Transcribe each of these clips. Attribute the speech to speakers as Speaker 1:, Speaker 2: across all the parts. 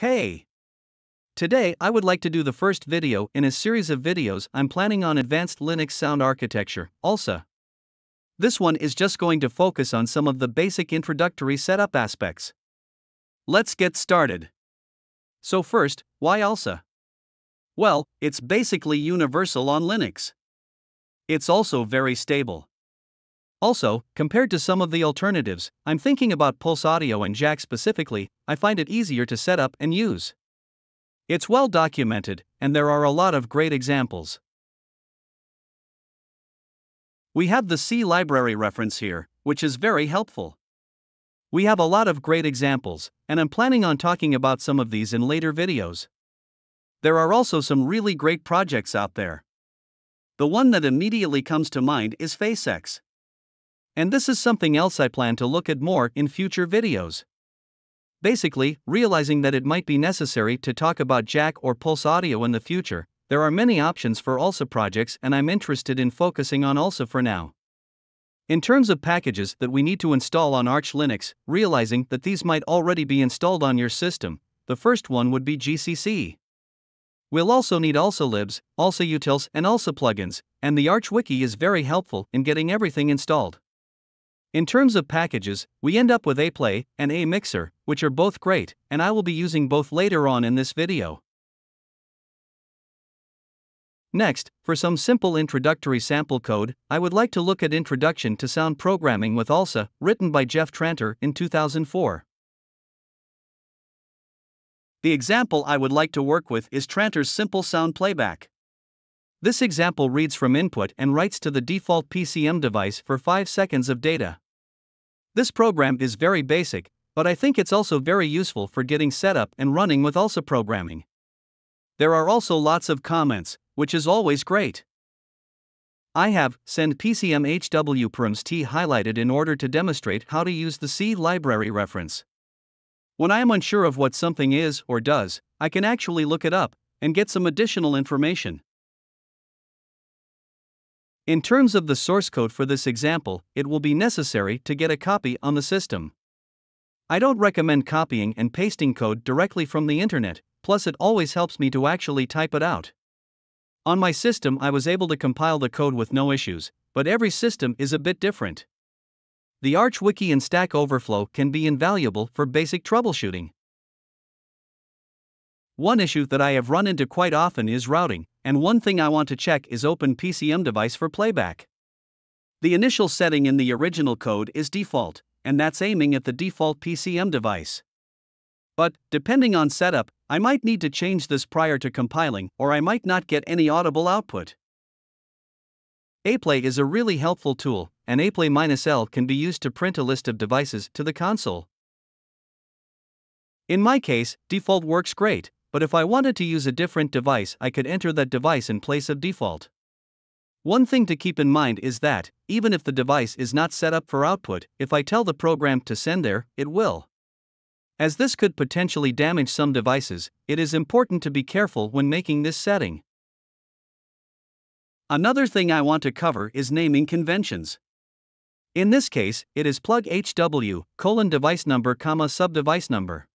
Speaker 1: Hey! Today I would like to do the first video in a series of videos I'm planning on Advanced Linux Sound Architecture, ALSA. This one is just going to focus on some of the basic introductory setup aspects. Let's get started. So first, why ALSA? Well, it's basically universal on Linux. It's also very stable. Also, compared to some of the alternatives, I'm thinking about Pulse Audio and Jack specifically, I find it easier to set up and use. It's well documented, and there are a lot of great examples. We have the C library reference here, which is very helpful. We have a lot of great examples, and I'm planning on talking about some of these in later videos. There are also some really great projects out there. The one that immediately comes to mind is phasex. And this is something else I plan to look at more in future videos. Basically, realizing that it might be necessary to talk about Jack or Pulse Audio in the future, there are many options for ALSA projects and I'm interested in focusing on ALSA for now. In terms of packages that we need to install on Arch Linux, realizing that these might already be installed on your system, the first one would be GCC. We'll also need ALSA libs, ALSA utils, and ALSA plugins, and the Arch Wiki is very helpful in getting everything installed. In terms of packages, we end up with aplay and amixer, which are both great, and I will be using both later on in this video. Next, for some simple introductory sample code, I would like to look at Introduction to Sound Programming with ALSA, written by Jeff Tranter in 2004. The example I would like to work with is Tranter's Simple Sound Playback. This example reads from input and writes to the default PCM device for 5 seconds of data. This program is very basic, but I think it's also very useful for getting set up and running with ALSA programming. There are also lots of comments, which is always great. I have send PCM HW params T highlighted in order to demonstrate how to use the C library reference. When I am unsure of what something is or does, I can actually look it up and get some additional information. In terms of the source code for this example, it will be necessary to get a copy on the system. I don't recommend copying and pasting code directly from the internet, plus, it always helps me to actually type it out. On my system, I was able to compile the code with no issues, but every system is a bit different. The Arch Wiki and Stack Overflow can be invaluable for basic troubleshooting. One issue that I have run into quite often is routing, and one thing I want to check is Open PCM device for playback. The initial setting in the original code is default, and that's aiming at the default PCM device. But, depending on setup, I might need to change this prior to compiling, or I might not get any audible output. Aplay is a really helpful tool, and aplay-l can be used to print a list of devices to the console. In my case, default works great, but if I wanted to use a different device, I could enter that device in place of default. One thing to keep in mind is that, even if the device is not set up for output, if I tell the program to send there, it will. As this could potentially damage some devices, it is important to be careful when making this setting. Another thing I want to cover is naming conventions. In this case, it is plug HW, colon device number, comma subdevice number.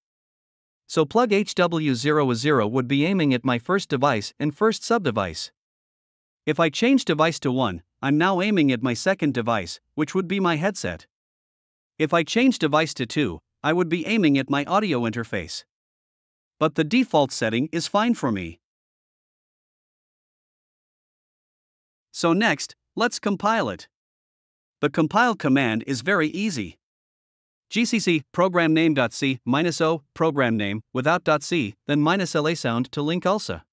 Speaker 1: So plug HW00 would be aiming at my first device and first subdevice. If I change device to 1, I'm now aiming at my second device, which would be my headset. If I change device to 2, I would be aiming at my audio interface. But the default setting is fine for me. So next, let's compile it. The compile command is very easy. GCC program name.c minus o program name without .c then minus la sound to link ALSA.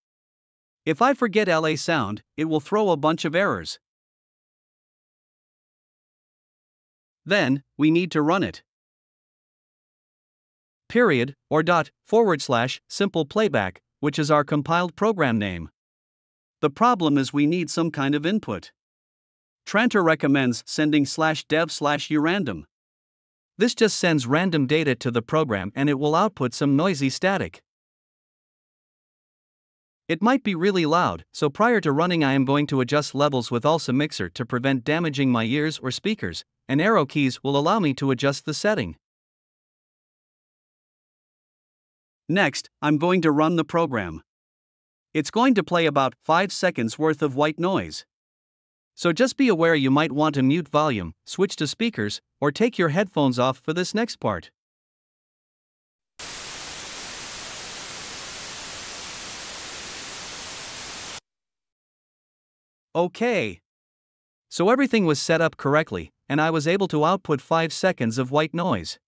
Speaker 1: If I forget la sound, it will throw a bunch of errors. Then, we need to run it. Period, or dot, forward slash, simple playback, which is our compiled program name. The problem is we need some kind of input. Tranter recommends sending slash dev slash urandom. This just sends random data to the program and it will output some noisy static. It might be really loud, so prior to running, I am going to adjust levels with ALSA Mixer to prevent damaging my ears or speakers, and arrow keys will allow me to adjust the setting. Next, I'm going to run the program. It's going to play about 5 seconds worth of white noise. So just be aware you might want to mute volume, switch to speakers, or take your headphones off for this next part. Okay. So everything was set up correctly, and I was able to output 5 seconds of white noise.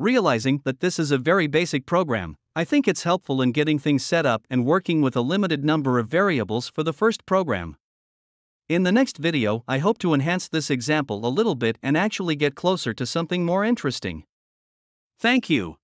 Speaker 1: Realizing that this is a very basic program, I think it's helpful in getting things set up and working with a limited number of variables for the first program. In the next video, I hope to enhance this example a little bit and actually get closer to something more interesting. Thank you.